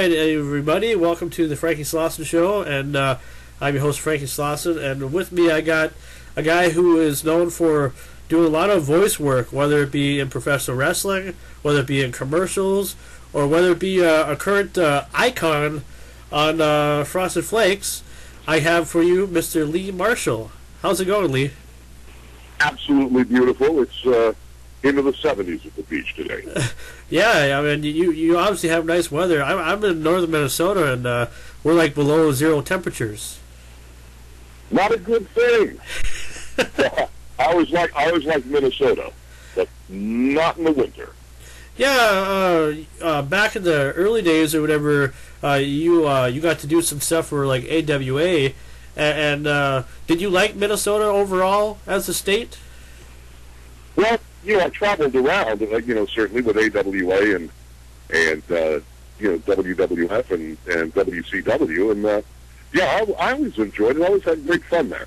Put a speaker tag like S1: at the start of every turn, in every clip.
S1: Hey everybody, welcome to the Franky Slawson Show, and uh, I'm your host Franky Slawson, and with me I got a guy who is known for doing a lot of voice work, whether it be in professional wrestling, whether it be in commercials, or whether it be uh, a current uh, icon on uh, Frosted Flakes. I have for you Mr. Lee Marshall. How's it going, Lee?
S2: Absolutely beautiful. It's uh, into the 70s at the beach today.
S1: Yeah, I mean, you you obviously have nice weather. I'm, I'm in northern Minnesota, and uh, we're like below zero temperatures.
S2: Not a good thing. I was like I always like Minnesota, but not in the winter.
S1: Yeah, uh, uh, back in the early days or whatever, uh, you uh, you got to do some stuff for like AWA, and, and uh, did you like Minnesota overall as a state?
S2: Well, you know, I traveled around, uh, you know, certainly with AWA and and uh, you know WWF and and WCW, and uh, yeah, I, I always enjoyed it. I always had great fun there.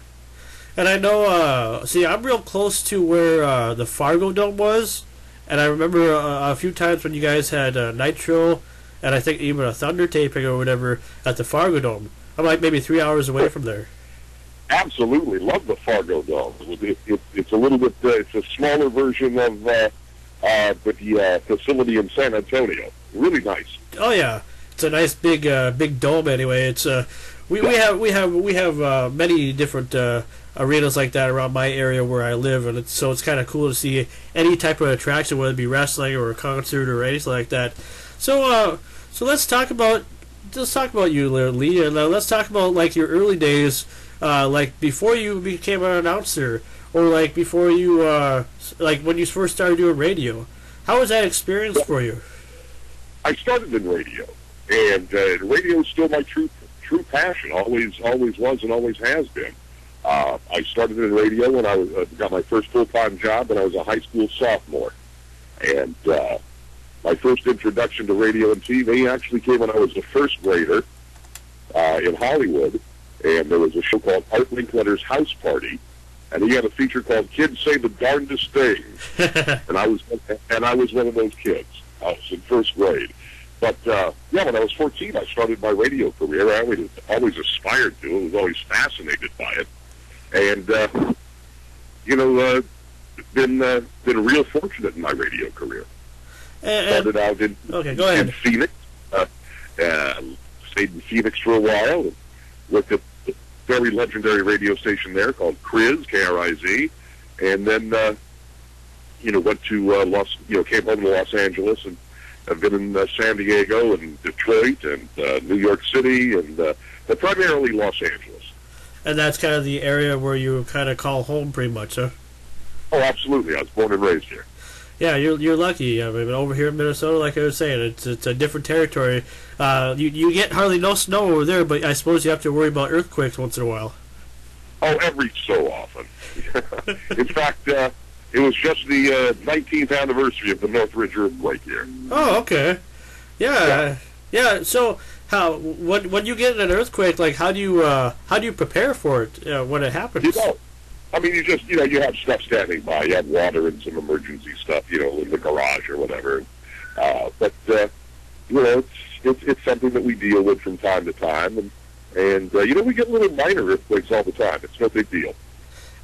S1: And I know, uh, see, I'm real close to where uh, the Fargo Dome was, and I remember uh, a few times when you guys had uh, Nitro, and I think even a Thunder taping or whatever at the Fargo Dome. I'm like maybe three hours away from there.
S2: Absolutely, love the Fargo Dome. It, it, it's a little bit, uh, it's a smaller version of uh, uh, the uh, facility in San Antonio. Really nice.
S1: Oh yeah, it's a nice big uh, big dome. Anyway, it's uh, we, we have we have we have uh, many different uh, arenas like that around my area where I live, and it's, so it's kind of cool to see any type of attraction, whether it be wrestling or a concert or anything like that. So uh, so let's talk about let's talk about you, Lee, and uh, let's talk about like your early days, uh, like before you became an announcer, or like before you uh, like when you first started doing radio. How was that experience for you?
S2: I started in radio, and uh, radio is still my true true passion. Always, always was, and always has been. Uh, I started in radio when I was, uh, got my first full time job when I was a high school sophomore, and uh, my first introduction to radio and TV actually came when I was a first grader uh, in Hollywood, and there was a show called Art Linkletter's House Party, and he had a feature called "Kids Say the Darndest Things," and I was and I was one of those kids. I was in first grade. But uh, yeah, when I was 14, I started my radio career. I always always aspired to. it. was always fascinated by it, and uh, you know, uh, been uh, been real fortunate in my radio career.
S1: And,
S2: Started out in
S1: okay, go
S2: in. Phoenix. Uh, uh, stayed in Phoenix for a while. And worked at the very legendary radio station there called Kriz, K-R-I-Z, and then uh, you know went to uh, Los, you know, came home to Los Angeles and I've been in uh, San Diego and Detroit and uh, New York City and uh, but primarily Los Angeles.
S1: And that's kind of the area where you kind of call home, pretty much, huh?
S2: Oh, absolutely. I was born and raised here.
S1: Yeah, you're you're lucky. I mean, over here in Minnesota, like I was saying, it's it's a different territory. Uh, you you get hardly no snow over there, but I suppose you have to worry about earthquakes once in a while.
S2: Oh, every so often. in fact, uh, it was just the uh, 19th anniversary of the Northridge earthquake here.
S1: Oh, okay. Yeah,
S2: Yeah.
S1: yeah. So, how when when you get an earthquake, like how do you uh, how do you prepare for it uh, when it happens?
S2: You I mean, you just, you know, you have stuff standing by. You have water and some emergency stuff, you know, in the garage or whatever. Uh, but, uh, you know, it's, it's, it's something that we deal with from time to time. And, and uh, you know, we get little minor earthquakes all the time. It's no big deal.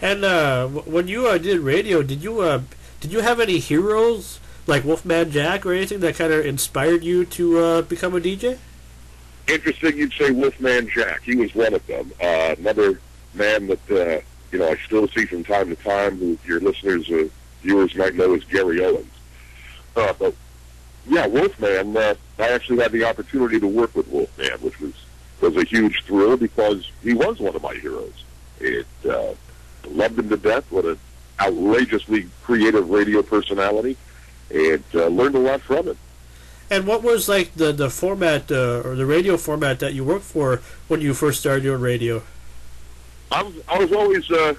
S1: And uh, when you uh, did radio, did you uh, did you have any heroes like Wolfman Jack or anything that kind of inspired you to uh, become a DJ?
S2: Interesting you'd say Wolfman Jack. He was one of them. Uh, another man that, uh, you know, I still see from time to time, who your listeners, uh, viewers might know as Gary Owens. Uh, but, yeah, Wolfman, uh, I actually had the opportunity to work with Wolfman, which was, was a huge thrill because he was one of my heroes. It, uh, loved him to death. What an outrageously creative radio personality. And uh, learned a lot from him.
S1: And what was like the the format uh, or the radio format that you worked for when you first started doing radio?
S2: I was, I was always, uh,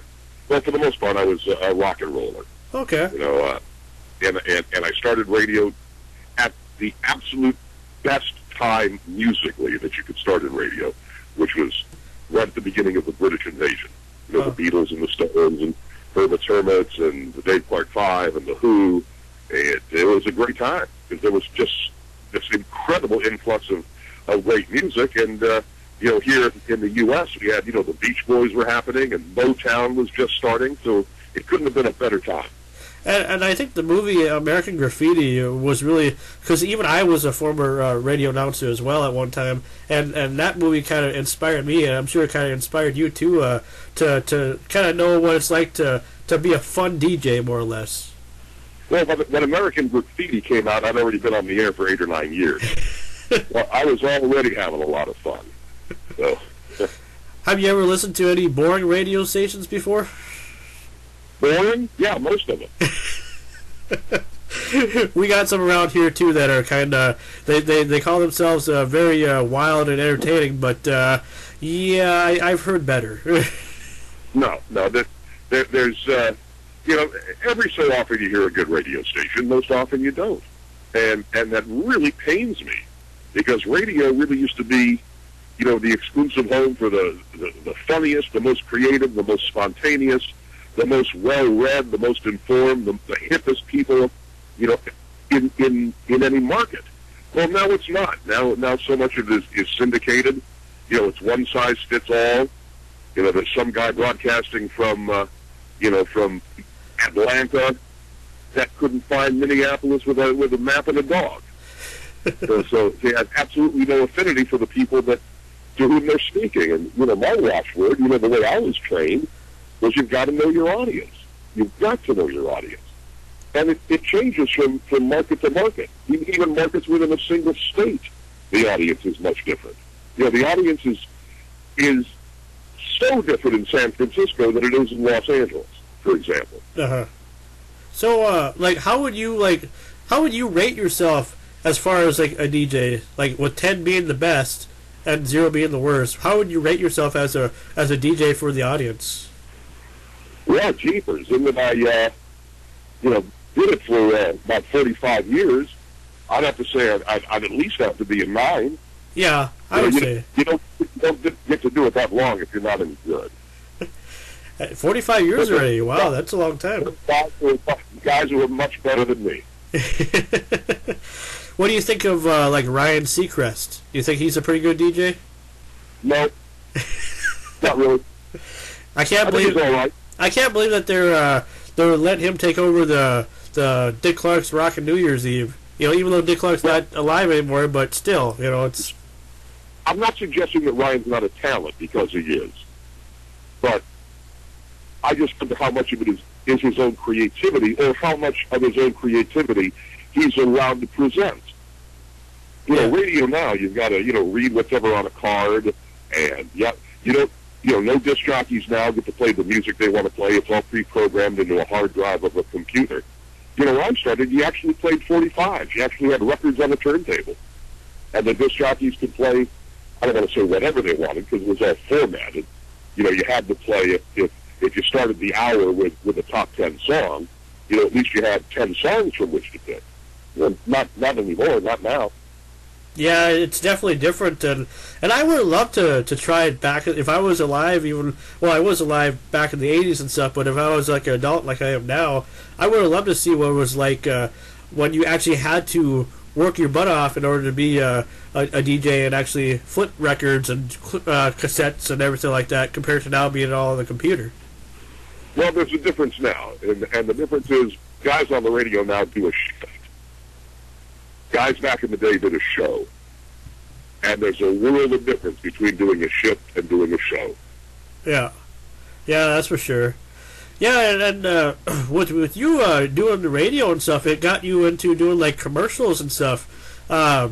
S2: well, for the most part, I was uh, a rock and roller.
S1: Okay.
S2: You know, uh, and, and and I started radio at the absolute best time musically that you could start in radio, which was right at the beginning of the British invasion. You know,
S1: Oh.
S2: the Beatles and the Stones and Herman's Hermits and the Dave Clark Five and the Who. It, it was a great time because there was just this incredible influx of of great music. And uh, you know, here in the U.S., we had you know the Beach Boys were happening, and Motown was just starting, so it couldn't have been a better time.
S1: And, and I think the movie American Graffiti was really because even I was a former uh, radio announcer as well at one time, and, and that movie kind of inspired me, and I'm sure it kind of inspired you too uh, to to kind of know what it's like to to be a fun DJ more or less.
S2: Well, when American Graffiti came out, I'd already been on the air for eight or nine years. well, I was already having a lot of fun. So.
S1: Have you ever listened to any boring radio stations before?
S2: Boring? Yeah, most of
S1: them. we got some around here too that are kind of they, they they call themselves uh, very uh, wild and entertaining, but uh, yeah, I, have heard better.
S2: no, no, there, there, there's uh, you know every so often you hear a good radio station, most often you don't, and and that really pains me because radio really used to be you know the exclusive home for the the, the funniest, the most creative, the most spontaneous the most well-read, the most informed, the, the hippest people, you know, in, in, in any market. Well, now it's not. Now, now so much of it is, is syndicated. You know, it's one size fits all. You know, there's some guy broadcasting from, uh, you know, from Atlanta that couldn't find Minneapolis with a with a map and a dog. so, so they have absolutely no affinity for the people that to whom they're speaking. And you know, my watchword, you know, the way I was trained was you've got to know your audience. You've got to know your audience. And it, it changes from, from market to market. Even markets within a single state, the audience is much different. You know, the audience is, is so different in San Francisco than it is in Los Angeles, for example.
S1: Uh-huh. So, uh, like, how would you, like, how would you rate yourself as far as, like, a DJ? Like, with 10 being the best and 0 being the worst, how would you rate yourself as a, as a DJ for the audience?
S2: Yeah, jeepers. And then I, uh, you know, did it for uh, about 35 years. I'd have to say I'd, I'd, I'd at least have to be a nine.
S1: Yeah, I you
S2: would
S1: you,
S2: say. You don't, you don't get to do it that long if you're not any good.
S1: 45 years already. Wow, that's a long time.
S2: Guys who are much better than me.
S1: what do you think of uh, like Ryan Seacrest? Do you think he's a pretty good DJ?
S2: No, not really.
S1: I can't
S2: I
S1: believe.
S2: right.
S1: I can't believe that they're uh, they're letting him take over the the Dick Clark's Rockin' New Year's Eve. You know, even though Dick Clark's not alive anymore, but still, you know, it's.
S2: I'm not suggesting that Ryan's not a talent because he is, but I just wonder how much of it is is his own creativity, or how much of his own creativity he's allowed to present. You know, radio now, you've got to you know read whatever on a card, and yeah, you don't you know, no disc jockeys now get to play the music they want to play. It's all pre-programmed into a hard drive of a computer. You know, when I started, you actually played 45. You actually had records on the turntable. And the disc jockeys could play, I don't want to say whatever they wanted because it was all formatted. You know, you had to play, if, if, if you started the hour with, with a top 10 song, you know, at least you had 10 songs from which to pick. Not, not anymore, not now.
S1: Yeah, it's definitely different, and and I would love to to try it back if I was alive. Even well, I was alive back in the '80s and stuff. But if I was like an adult, like I am now, I would have loved to see what it was like uh, when you actually had to work your butt off in order to be uh, a, a, DJ and actually flip records and uh, cassettes and everything like that, compared to now being all on the computer.
S2: Well, there's a difference now, and, and the difference is guys on the radio now do a shift guys back in the day did a show. And there's a world of difference between doing a shift and doing a show.
S1: Yeah. Yeah, that's for sure. Yeah, and, and uh, with with you uh, doing the radio and stuff, it got you into doing like commercials and stuff. Uh,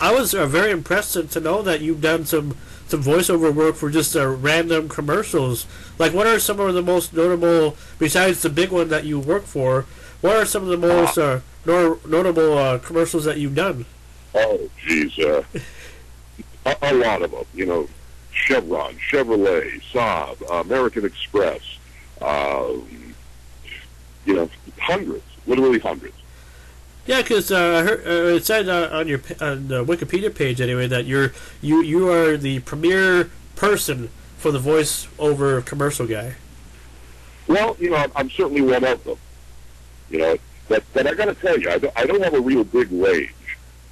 S1: I was uh, very impressed to, to, know that you've done some some voiceover work for just uh, random commercials. Like, what are some of the most notable, besides the big one that you work for? What are some of the most uh, nor- notable uh, commercials that you've done?
S2: Oh, geez, uh, a, a, lot of them. You know, Chevron, Chevrolet, Saab, American Express. Um, you know, hundreds, literally hundreds.
S1: Yeah, because uh, uh, it said uh, on your on the Wikipedia page anyway that you're you you are the premier person for the voice over commercial guy.
S2: Well, you know, I'm certainly one of them. You know, but but I got to tell you, I don't, I don't have a real big range.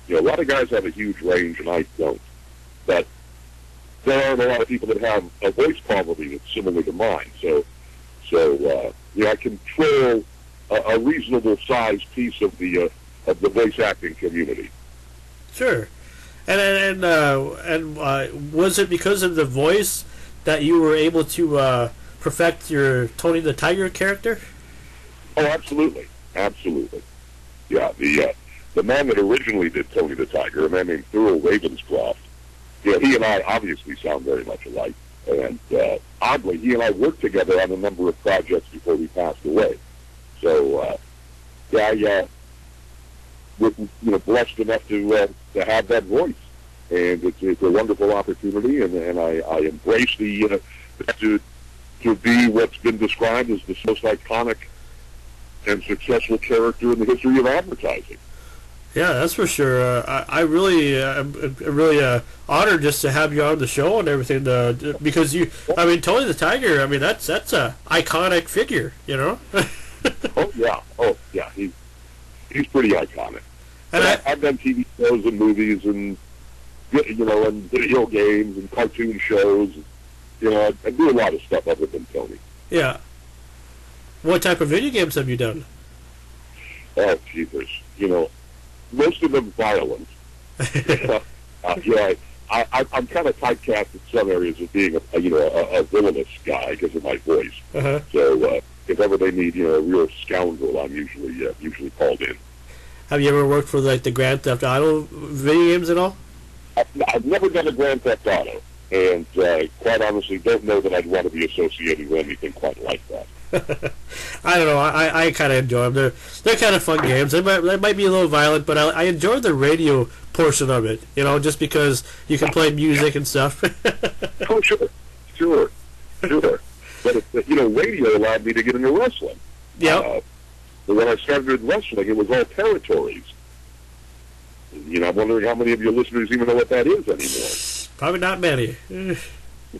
S2: You know, a lot of guys have a huge range, and I don't. But there aren't a lot of people that have a voice quality that's similar to mine. So, so uh, yeah, I control a, a reasonable sized piece of the uh, of the voice acting community.
S1: Sure. And and uh, and uh, was it because of the voice that you were able to uh, perfect your Tony the Tiger character?
S2: Oh, absolutely, absolutely. Yeah, the uh, the man that originally did Tony the Tiger, a man named Thurl Ravenscroft. Yeah, he and I obviously sound very much alike, and uh, oddly, he and I worked together on a number of projects before we passed away. So, uh, yeah, I, uh, was, you know, blessed enough to uh, to have that voice, and it's, it's a wonderful opportunity, and, and I, I embrace the uh, to to be what's been described as the most iconic and successful character in the history of advertising.
S1: Yeah, that's for sure. Uh, I, I really, uh, I'm really uh, honored just to have you on the show and everything. To, because you, I mean, Tony the Tiger. I mean, that's that's a iconic figure, you know.
S2: oh yeah, oh yeah, he's he's pretty iconic.
S1: And I,
S2: I've done TV shows and movies and you know and video games and cartoon shows. You know, I, I do a lot of stuff other than Tony.
S1: yeah. What type of video games have you done?
S2: Oh, jeepers. You know, most of them violent. uh, yeah, I, I, I'm kind of typecast in some areas as being a, you know a, a villainous guy because of my voice.
S1: Uh-huh.
S2: So uh, if ever they need you know a real scoundrel, I'm usually uh, usually called in.
S1: Have you ever worked for like the Grand Theft Auto video games at all?
S2: I've, I've never done a Grand Theft Auto, and uh, quite honestly, don't know that I'd want to be associated with anything quite like that.
S1: I don't know. I, I kind of enjoy them. They're they're kind of fun games. They might they might be a little violent, but I, I enjoy the radio portion of it. You know, just because you can play music and stuff.
S2: Oh, sure, sure, sure. But it, you know, radio allowed me to get into wrestling.
S1: Yeah.
S2: Uh, but when I started wrestling, it was all territories. You know, I'm wondering how many of your listeners even know what that is anymore.
S1: Probably not many.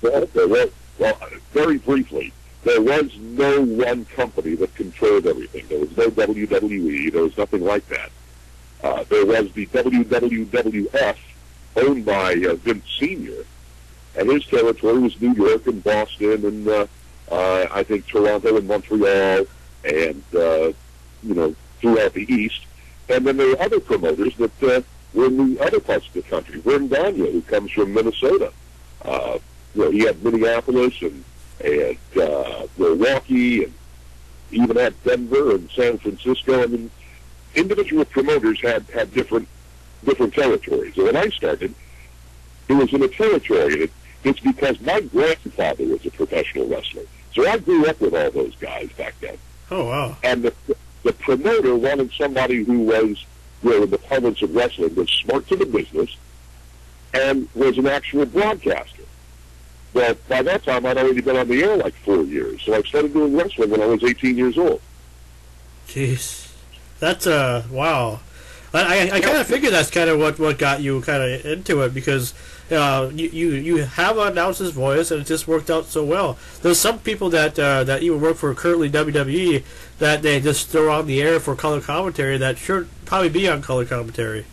S2: Well, well, well, very briefly, there was no one company that controlled everything. There was no WWE. There was nothing like that. Uh, there was the WWWF, owned by uh, Vince Senior, and his territory was New York and Boston and uh, uh, I think Toronto and Montreal and uh, you know throughout the East. And then there were other promoters that uh, were in the other parts of the country. Verne Gagne, who comes from Minnesota, uh, you know, he had Minneapolis and and uh, Milwaukee and even had Denver and San Francisco. I mean, individual promoters had had different different territories. And when I started, it was in a territory. And it, it's because my grandfather was a professional wrestler, so I grew up with all those guys back then.
S1: Oh wow.
S2: And the the promoter wanted somebody who was, you know, in the parlance of wrestling, was smart to the business, and was an actual broadcaster. But by that time, I'd already been on the air like four years, so I started doing wrestling when I was 18 years old.
S1: Jeez, that's uh wow. I I, I kind of figured that's kind of what what got you kind of into it because uh you, you you have an announcer's voice and it just worked out so well. There's some people that uh, that even work for currently WWE that they just throw on the air for color commentary that should probably be on color commentary.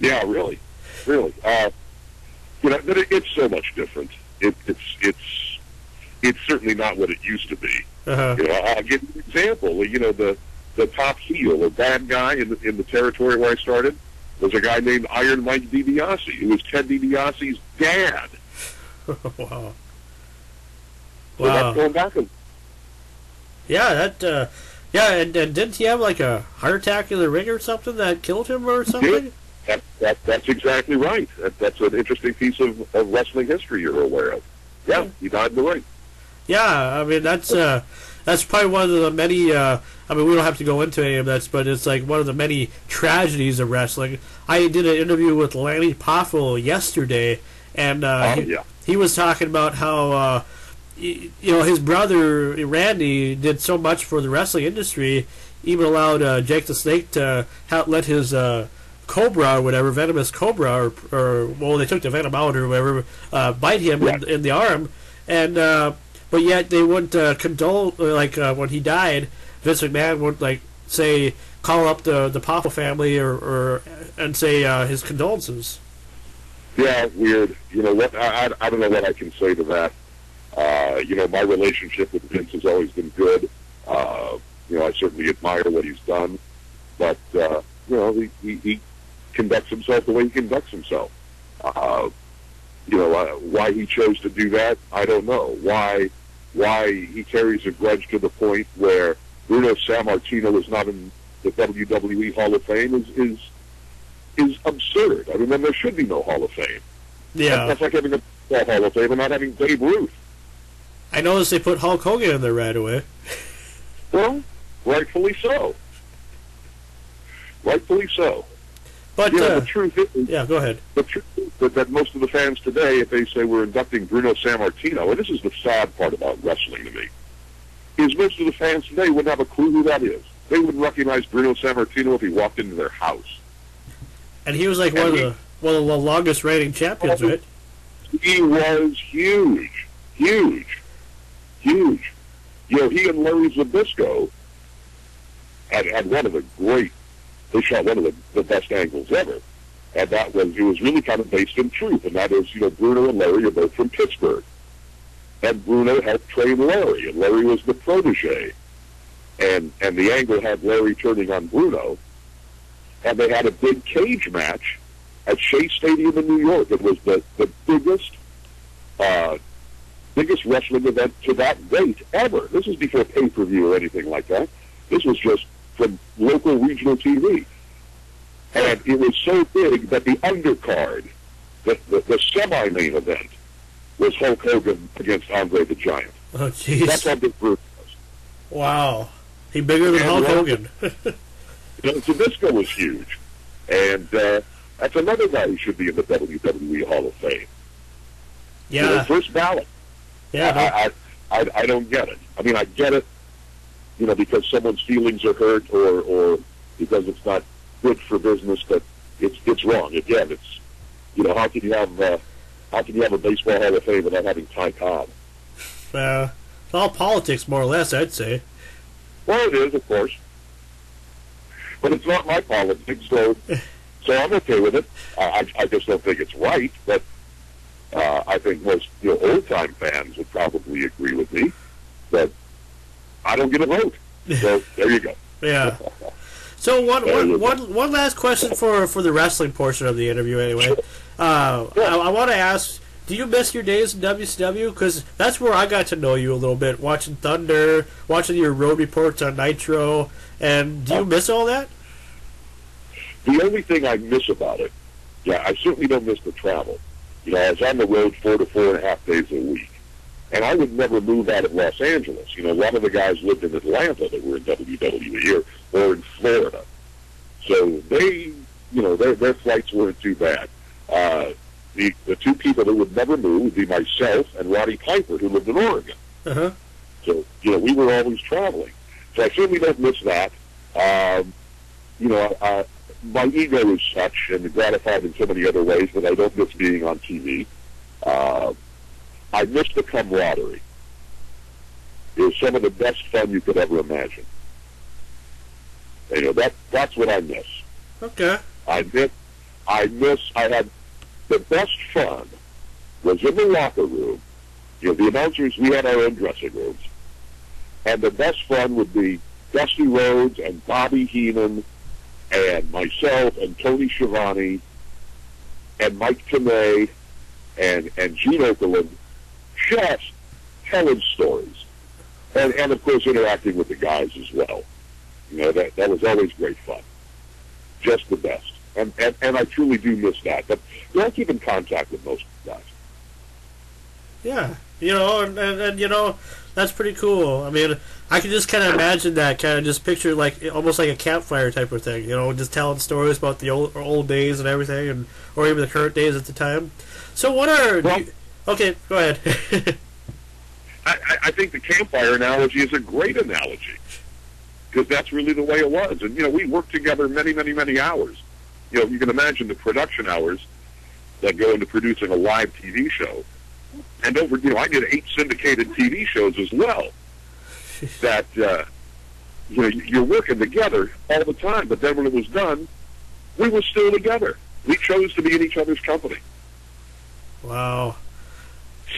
S2: Yeah, really, really. Uh, you know, but it, it's so much different. It, it's it's it's certainly not what it used to be.
S1: Uh-huh.
S2: You know, I'll give you an example. You know, the the top heel or bad guy in the, in the territory where I started was a guy named Iron Mike DiBiase, who was Ted DiBiase's dad.
S1: wow.
S2: So
S1: Wow.
S2: going back. A,
S1: Yeah, that. Uh, yeah, and, and didn't he have like a heart attack in the ring or something that killed him or something?
S2: That, that that's exactly right. That, that's an interesting piece of, of wrestling history you're aware of. Yeah, he died in the ring.
S1: Yeah, I mean that's uh, that's probably one of the many. Uh, I mean, we don't have to go into any of this, but it's like one of the many tragedies of wrestling. I did an interview with Lanny Poffo yesterday, and uh,
S2: Oh,
S1: he,
S2: yeah.
S1: he was talking about how uh, you know his brother Randy did so much for the wrestling industry, even allowed uh, Jake the Snake to ha- let his uh, cobra or whatever venomous cobra or, or well they took the venom out or whatever uh, bite him in, in the arm, and uh, but yet they wouldn't uh, condole uh, like uh, when he died. Vince McMahon would like say call up the the Poffo family or, or and say uh, his condolences.
S2: Yeah, weird. You know what? I, I, I don't know what I can say to that. Uh, you know, my relationship with Vince has always been good. Uh, you know, I certainly admire what he's done, but uh, you know, he, he, he conducts himself the way he conducts himself. Uh, you know, uh, why he chose to do that, I don't know. Why why he carries a grudge to the point where Bruno Sammartino is not in the WWE Hall of Fame is is is absurd. I mean, then there should be no Hall of Fame.
S1: Yeah,
S2: That's like having a Hall of Fame and not having Babe Ruth.
S1: I noticed they put Hulk Hogan in there right away.
S2: Well, rightfully so. Rightfully so.
S1: But
S2: know,
S1: uh,
S2: the truth is,
S1: yeah, go ahead.
S2: the truth is that, that most of the fans today, if they say we're inducting Bruno Sammartino, and this is the sad part about wrestling to me, is most of the fans today wouldn't have a clue who that is. They wouldn't recognize Bruno Sammartino if he walked into their house.
S1: And he was like one of the one of the longest reigning champions, right?
S2: He was huge, huge, huge. You know, he and Larry Zbyszko had, had one of the great, they shot one of the, the best angles ever. And that was, it was really kind of based in truth. And that is, you know, Bruno and Larry are both from Pittsburgh. And Bruno helped train Larry, and Larry was the protege. And, and the angle had Larry turning on Bruno. And they had a big cage match at Shea Stadium in New York. It was the, the biggest uh, biggest wrestling event to that date ever. This is before pay per view or anything like that. This was just from local regional TV. And it was so big that the undercard, the, the, the semi main event, was Hulk Hogan against Andre the Giant.
S1: Oh,
S2: That's
S1: jeez!
S2: how big Bruce was.
S1: Wow, he bigger than
S2: And
S1: Hulk Hogan.
S2: You know, Zbyszko was huge. And uh, that's another guy who should be in the WWE Hall of Fame. You know,
S1: yeah,
S2: first ballot.
S1: yeah.
S2: I, I, I, I don't get it. I mean, I get it, you know, because someone's feelings are hurt or, or because it's not good for business, but it's, it's wrong. Again, it's, you know, how can you have, uh, how can you have a baseball Hall of Fame without having Ty Cobb?
S1: Uh, it's all politics, more or less, I'd say.
S2: Well, it is, of course. But it's not my politics, so, so I'm okay with it. I, I just don't think it's right, but, uh, I think most, you know, old-time fans would probably agree with me, but I don't get a vote. So, there you go.
S1: Yeah. So one, one, one, one last question for, for the wrestling portion of the interview, anyway. Uh, I, I want to ask, do you miss your days in WCW? Because that's where I got to know you a little bit, watching Thunder, watching your road reports on Nitro, and do you miss all that?
S2: The only thing I miss about it, yeah, I certainly don't miss the travel. You know, I was on the road four to four and a half days a week. And I would never move out of Los Angeles. You know, a lot of the guys lived in Atlanta that were in WWE or, or in Florida. So they, you know, their, their flights weren't too bad. Uh, the, the two people that would never move would be myself and Roddy Piper, who lived in Oregon.
S1: Uh huh.
S2: So, you know, we were always traveling. So I certainly don't miss that. Um, you know, uh, my ego is such and gratified in so many other ways that I don't miss being on TV. Uh, I miss the camaraderie. It was some of the best fun you could ever imagine. You know, that, that's what I miss.
S1: Okay.
S2: I miss, I miss, I had the best fun was in the locker room. You know, the announcers, we had our own dressing rooms. And the best fun would be Dusty Rhodes and Bobby Heenan and myself and Tony Schiavone and Mike Tenay and, and Gene Okerlund just telling stories. And, and of course interacting with the guys as well. You know, that, that was always great fun just the best. And, and and I truly do miss that. But you know, I keep in contact with most guys.
S1: Yeah. You know, and, and, and you know, that's pretty cool. I mean, I can just kind of imagine that, kind of just picture like almost like a campfire type of thing. You know, just telling stories about the old old days and everything, and or even the current days at the time. So, what are?
S2: Well-
S1: you- okay, go ahead.
S2: I, I, think the campfire analogy is a great analogy because that's really the way it was. And you know, we worked together many, many, many hours. You know, you can imagine the production hours that go into producing a live TV show. And over, you know, I did eight syndicated TV shows as well. That uh, you know, you're working together all the time. But then when it was done, we were still together. We chose to be in each other's company.
S1: Wow.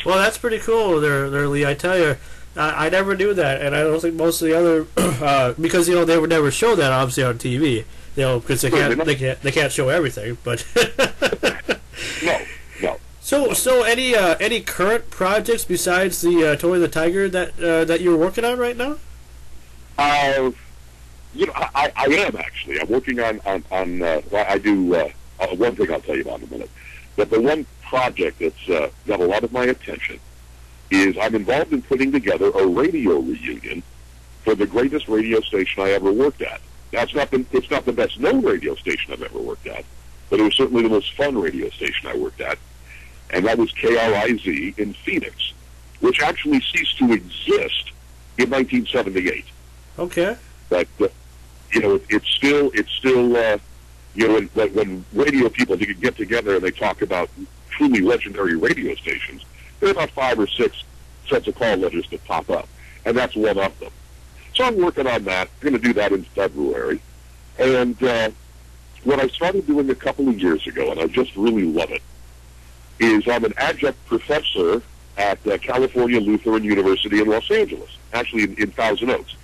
S1: Well, that's pretty cool, there, there, Lee. I tell you, I, I never knew that, and I don't think most of the other, uh, because you know they would never show that obviously on TV, you know, because they can't, they can't, they can't show everything. But
S2: no, no.
S1: So, so any uh, any current projects besides the uh, Tony the Tiger that uh, that you're working on right now?
S2: Uh, you know, I, I am actually. I'm working on on, on uh, I do uh, uh, one thing I'll tell you about in a minute. But the one project that's uh, got a lot of my attention is I'm involved in putting together a radio reunion for the greatest radio station I ever worked at. That's not the it's not the best known radio station I've ever worked at, but it was certainly the most fun radio station I worked at, and that was KRIZ in Phoenix, which actually ceased to exist in 1978.
S1: Okay.
S2: But uh, you know, it, it's still it's still uh, you know when, when radio people can get together and they talk about truly legendary radio stations, there are about five or six sets of call letters that pop up, and that's one of them. So I'm working on that. I'm going to do that in February, and uh, what I started doing a couple of years ago, and I just really love it, is I'm an adjunct professor at uh, California Lutheran University in Los Angeles, actually in, in Thousand Oaks,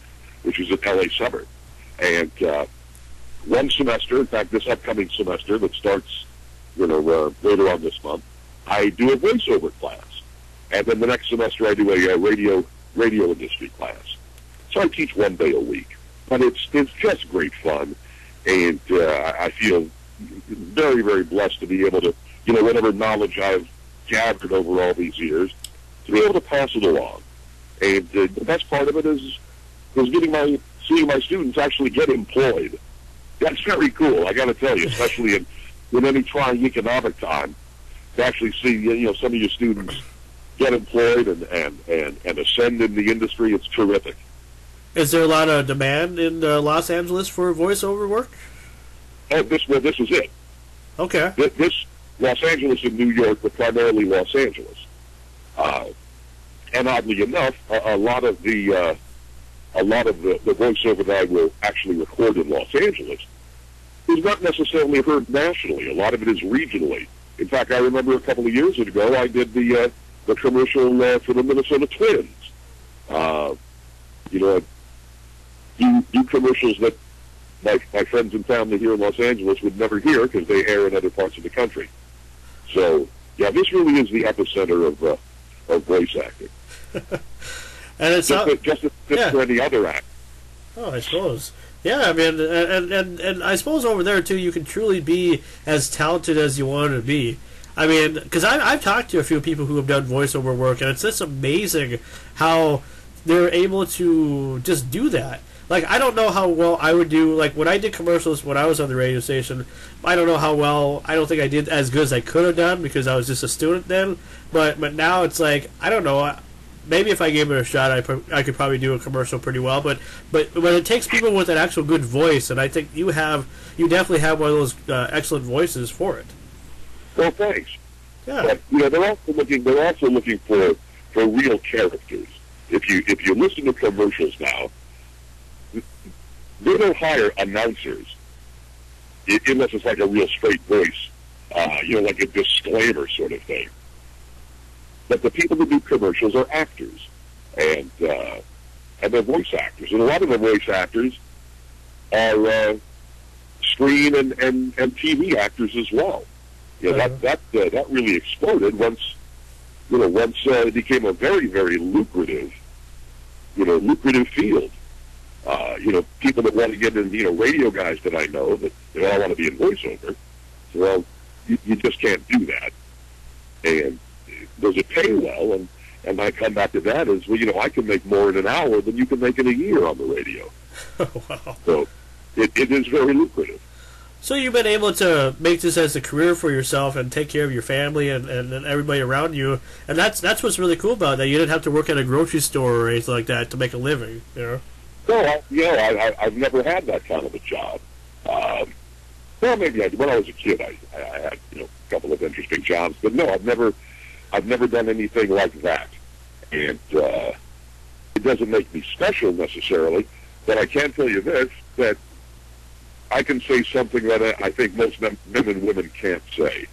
S2: which is an LA suburb. And uh, one semester, in fact, this upcoming semester that starts, you know, uh, later on this month, I do a voiceover class, and then the next semester I do a, a radio radio industry class. So I teach one day a week, but it's it's just great fun, and uh, I feel very very blessed to be able to, you know, whatever knowledge I've gathered over all these years, to be able to pass it along. And uh, the best part of it is is getting my seeing my students actually get employed. That's very cool. I got to tell you, especially in in any trying economic time, to actually see you know some of your students get employed and and and, and ascend in the industry. It's terrific.
S1: Is there a lot of demand in uh, Los Angeles for voiceover work?
S2: Oh, this well, this is it.
S1: Okay.
S2: This, this Los Angeles and New York, but primarily Los Angeles. Uh, and oddly enough, a, a lot of the uh, a lot of the, the voiceover that I will actually record in Los Angeles is not necessarily heard nationally. A lot of it is regionally. In fact, I remember a couple of years ago, I did the uh, the commercial uh, for the Minnesota Twins. Uh, you know, do, do commercials that my, my friends and family here in Los Angeles would never hear because they air in other parts of the country. So, yeah, this really is the epicenter of uh, of voice acting.
S1: and it's
S2: just,
S1: not,
S2: just, just yeah. for any other act.
S1: Oh, I suppose. Yeah, I mean, and, and and I suppose over there too, you can truly be as talented as you want to be. I mean, because I've talked to a few people who have done voiceover work, and it's just amazing how they're able to just do that. Like, I don't know how well I would do. Like, when I did commercials when I was on the radio station, I don't know how well. I don't think I did as good as I could have done because I was just a student then. But but now it's like I don't know maybe if I gave it a shot, I, I could probably do a commercial pretty well. But but when it takes people with an actual good voice, and I think you have, you definitely have one of those uh, excellent voices for it.
S2: Well, thanks.
S1: Yeah.
S2: But you know, they're also looking. They're also looking for for real characters. If you if you listen to commercials now, they don't hire announcers unless it's like a real straight voice, uh, you know, like a disclaimer sort of thing. But the people that do commercials are actors, and uh, and they're voice actors, and a lot of the voice actors are uh, screen and, and, and TV actors as well. You know, uh-huh. that that uh, that really exploded once you know once uh, it became a very very lucrative you know lucrative field. Uh, you know, people that want to get in, you know, radio guys that I know that they all want to be in voiceover. Well, you, you just can't do that. And does it pay well? And and I come back to that is well, you know, I can make more in an hour than you can make in a year on the radio.
S1: wow.
S2: So it, it is very lucrative.
S1: So you've been able to make this as a career for yourself and take care of your family and, and, and everybody around you, and that's that's what's really cool about that. You didn't have to work at a grocery store or anything like that to make a living, you know.
S2: No, I, you know, I, I, I've never had that kind of a job. Um, well, maybe I, when I was a kid, I, I had you know a couple of interesting jobs, but no, I've never I've never done anything like that, and uh, it doesn't make me special necessarily. But I can tell you this, that I can say something that I think most men, men and women can't say.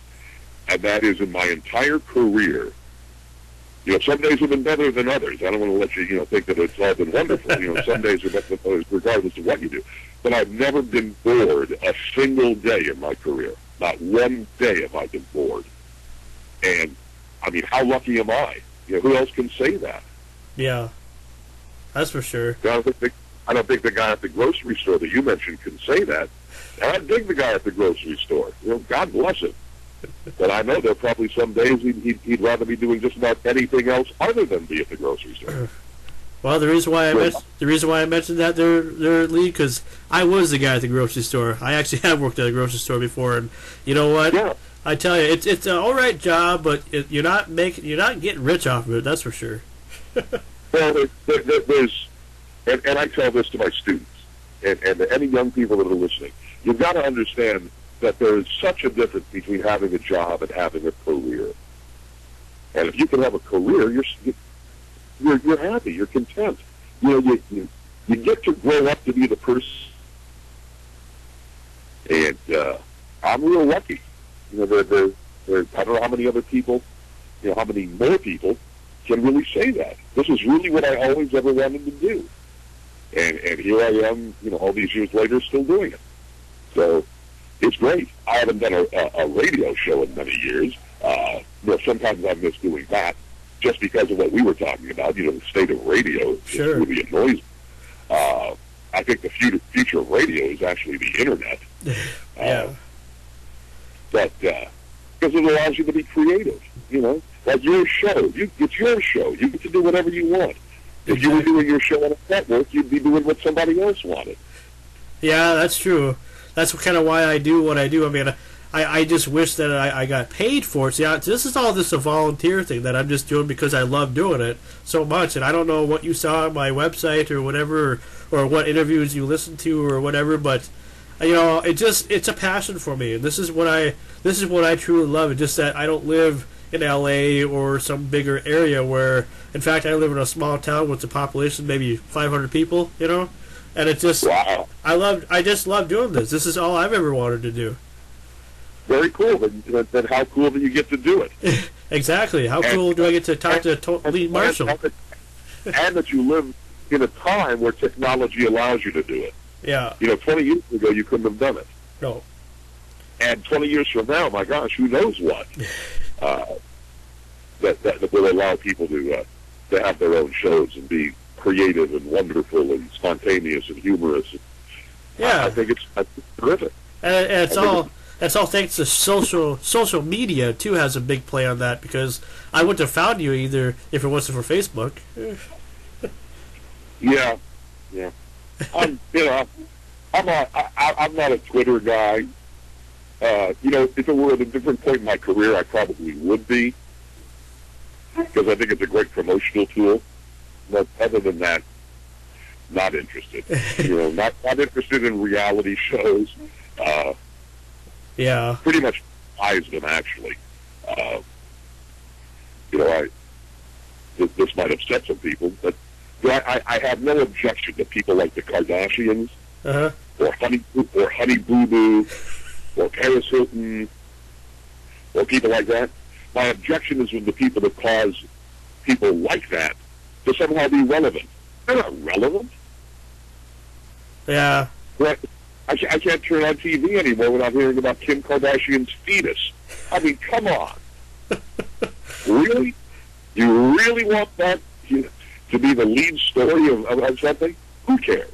S2: And that is in my entire career, you know, some days have been better than others. I don't want to let you, you know, think that it's all been wonderful. You know, some days are better than others, regardless of what you do. But I've never been bored a single day in my career. Not one day have I been bored. And, I mean, how lucky am I? You know, who else can say that?
S1: Yeah, that's for sure.
S2: I don't think the, I don't think the guy at the grocery store that you mentioned can say that. And I dig the guy at the grocery store. You know, God bless him. But I know there are probably some days he'd, he'd, he'd rather be doing just about anything else other than be at the grocery store.
S1: Well, the reason why I
S2: Well-
S1: the reason why I mentioned that there there Lee because I was the guy at the grocery store. I actually have worked at a grocery store before, and you know what?
S2: Yeah.
S1: I tell you, it's it's an all right job, but it, you're not making you're not getting rich off of it. That's for sure.
S2: Well, there, there, there, there's, and, and I tell this to my students and, and to any young people that are listening, you've got to understand that there is such a difference between having a job and having a career. And if you can have a career, you're you're, you're happy, you're content. You know, you, you you get to grow up to be the person. And uh, I'm real lucky. You know, there, there, there, I don't know how many other people, you know, how many more people can really say that. This is really what I always ever wanted to do. And and here I am, you know, all these years later, still doing it. So it's great. I haven't done a, a, a radio show in many years. Uh, you know, sometimes I miss doing that just because of what we were talking about. You know, the state of radio
S1: Sure.
S2: really annoys me. Uh, I think the future future of radio is actually the internet.
S1: Yeah.
S2: But uh, because it allows you to be creative. You know, like your show, you it's your show. You get to do whatever you want. If you were doing your show on a network, you'd be doing what somebody else wanted.
S1: Yeah, that's true. That's kind of why I do what I do. I mean, I, I just wish that I, I got paid for it. See, I, this is all just a volunteer thing that I'm just doing because I love doing it so much. And I don't know what you saw on my website or whatever, or, or what interviews you listened to or whatever, but you know, it just it's a passion for me. And this is what I this is what I truly love. It's just that I don't live in L.A. or some bigger area where, in fact, I live in a small town with a population maybe 500 people. You know, and it just
S2: Wow,
S1: I love. I just love doing this. This is all I've ever wanted to do.
S2: very cool. Then, then, how cool that you get to do it.
S1: Exactly. How
S2: And-
S1: cool do I get to talk to to-
S2: And-
S1: Lee Marshall?
S2: and, and, and that you live in a time where technology allows you to do it.
S1: Yeah.
S2: You know, 20 years ago, you couldn't have done it.
S1: No.
S2: And 20 years from now, my gosh, who knows what uh, that, that that will allow people to uh, to have their own shows and be creative and wonderful and spontaneous and humorous. I, I
S1: Yeah.
S2: think it's, I think it's terrific.
S1: And, and it's
S2: I
S1: all. That's all thanks to social social media too has a big play on that because I wouldn't have found you either if it wasn't for Facebook.
S2: Yeah, yeah. I'm, you know, I'm not, I, I- I'm not a Twitter guy. Uh, you know, if it were at a different point in my career, I probably would be, because I think it's a great promotional tool. But other than that, not interested. you know, not not interested in reality shows. Uh,
S1: Yeah.
S2: pretty much eyes them actually. Uh, you know, I this, this might upset some people, but know, I, I have no objection to people like the Kardashians
S1: Uh huh.
S2: or Honey or Honey Boo Boo or Paris Hilton or people like that. My objection is with the people that cause people like that to somehow be relevant. They're not relevant.
S1: Yeah.
S2: But I, I can't turn on TV anymore without hearing about Kim Kardashian's fetus. I mean, come on. really? You really want that to be the lead story of, of, of something? Who cares?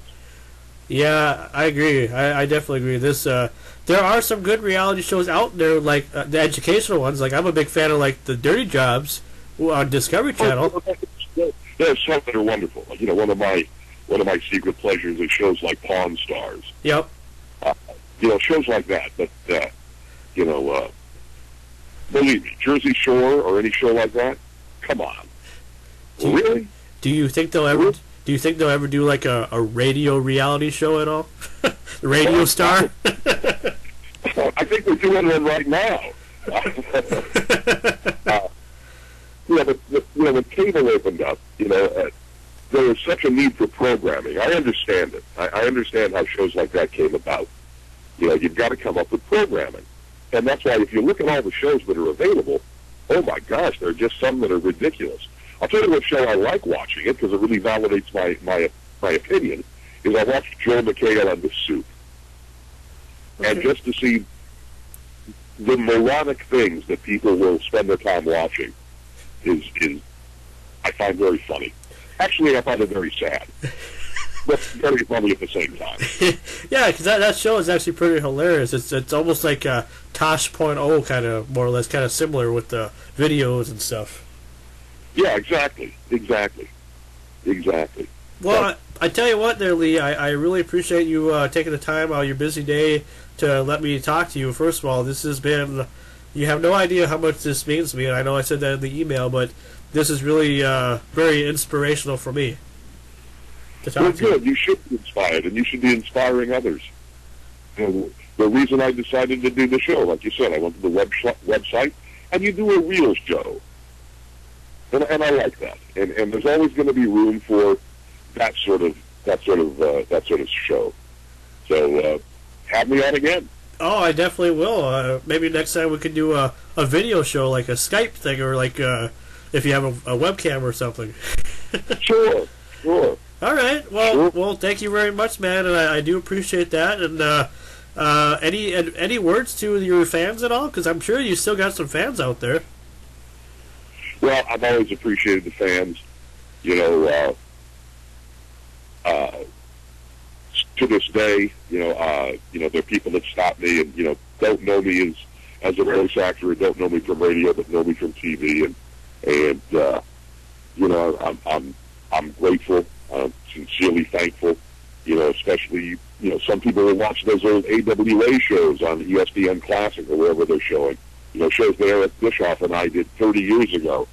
S1: Yeah, I agree. I, I definitely agree. This uh, there are some good reality shows out there, like uh, the educational ones. Like I'm a big fan of like the Dirty Jobs on Discovery Channel.
S2: There's some that are wonderful. Like, you know, one of my one of my secret pleasures is shows like Pawn Stars.
S1: Yep.
S2: You know, shows like that. But uh, you know, uh, believe me, Jersey Shore or any show like that. Come on, really?
S1: Do you think they'll ever? Do you think they'll ever do like a, a radio reality show at all? the Radio Star.
S2: I think we're doing one right now. uh, you know, the, the, you know, when cable opened up, you know, uh, there was such a need for programming. I understand it. I, I understand how shows like that came about. You know, you've got to come up with programming. And that's why if you look at all the shows that are available, oh my gosh, there are just some that are ridiculous. I'll tell you what show I like watching it because it really validates my, my, my opinion, is I watched Joel McHale on The Soup. Okay. And just to see the moronic things that people will spend their time watching is, is I find very funny. Actually, I find it very sad. but very funny at the same time.
S3: yeah, because that, that show is actually pretty hilarious. It's it's almost like a Tosh.0 kind of, more or less, kind of similar with the videos and stuff.
S2: Yeah, exactly. Exactly. Exactly.
S3: Well, I, I, tell you what, there, Lee. I, I really appreciate you uh, taking the time out of your busy day to let me talk to you. First of all, this has been. You have no idea how much this means to me, and I know I said that in the email, but this is really uh, very inspirational for me.
S2: to well, good. You. you should be inspired, and you should be inspiring others. You know, the reason I decided to do the show, like you said, I went to the web website, and you do a real show, and, and I like that. And, and there's always going to be room for that sort of that sort of uh, that sort of show. So uh, have me on again.
S3: Oh, I definitely will. Uh, maybe next time we could do a, a video show, like a Skype thing, or like uh, if you have a, a webcam or something.
S2: sure, sure.
S3: All right. Well, sure. well, thank you very much, man, and I, I do appreciate that. And uh, uh, any any words to your fans at all? Because I'm sure you still got some fans out there.
S2: Well, I've always appreciated the fans. You know, uh, uh, to this day, you know, uh, you know, there are people that stop me and you know don't know me as as a voice actor, or don't know me from radio, but know me from TV, and and uh, you know, I'm I'm I'm grateful. I'm sincerely thankful. You know, especially you know, some people will watch those old AWA shows on ESPN Classic or wherever they're showing. You know, shows that Eric Bischoff and I did 30 years ago,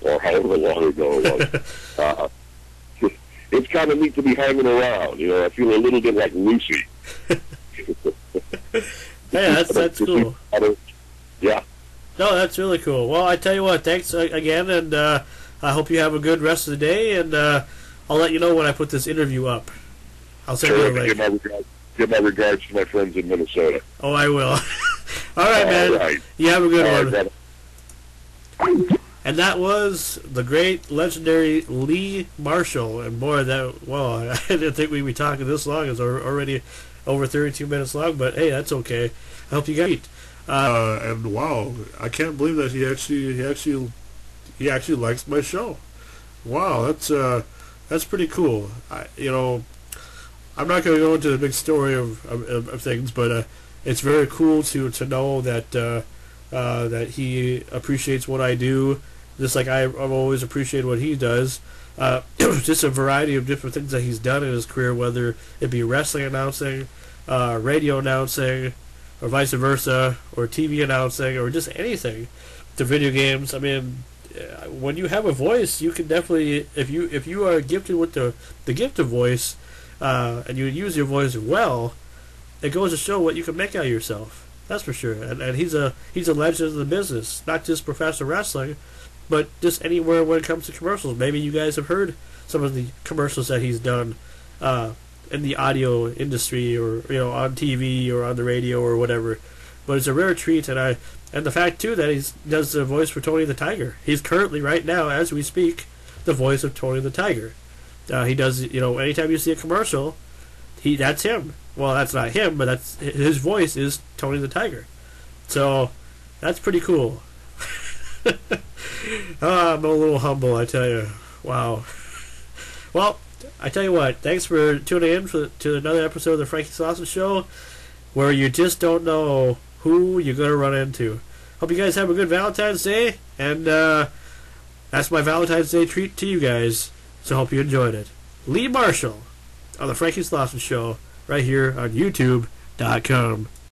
S2: or however long ago it was. uh, it's kind of neat to be hanging around. You know, I feel a little bit like Lucy.
S3: yeah, that's that's cool.
S2: Yeah.
S3: No, that's really cool. Well, I tell you what, thanks again, and uh, I hope you have a good rest of the day, and uh, I'll let you know when I put this interview up. I'll send sure, you a link.
S2: Give my, regards, give my regards to my friends in Minnesota.
S3: Oh, I will. All right, man. All right. You have a good All one. Right, and that was the great, legendary Lee Marshall. And boy, that well, I didn't think we'd be talking this long. It's already over 32 minutes long, but hey, that's okay. I hope you got it.
S1: Uh, and wow, I can't believe that he actually he actually he actually likes my show. Wow, that's uh that's pretty cool. I, you know, I'm not going to go into the big story of of, of things, but uh, it's very cool to to know that uh, uh, that he appreciates what I do, just like I, I've always appreciated what he does. Uh, just a variety of different things that he's done in his career, whether it be wrestling announcing, uh, radio announcing, or vice versa, or TV announcing, or just anything. To video games, I mean, uh, when you have a voice, you can definitely, if you if you are gifted with the the gift of voice, uh, and you use your voice well, it goes to show what you can make out of yourself. That's for sure. And, and he's a he's a legend of the business, not just professional wrestling, but just anywhere when it comes to commercials. Maybe you guys have heard some of the commercials that he's done. Uh, in the audio industry or you know on TV or on the radio or whatever. But it's a rare treat, and I and the fact too that he does the voice for Tony the Tiger. He's currently right now as we speak the voice of Tony the Tiger. Uh, he does you know anytime you see a commercial, he that's him. Well, that's not him, but that's his voice is Tony the Tiger. So that's pretty cool. oh, I'm a little humble, I tell you. Wow. Well, I tell you what, thanks for tuning in for, to another episode of the Franky Slawson Show, where you just don't know who you're going to run into. Hope you guys have a good Valentine's Day, and uh, that's my Valentine's Day treat to you guys, so hope you enjoyed it. Lee Marshall on the Franky Slawson Show, right here on YouTube.com.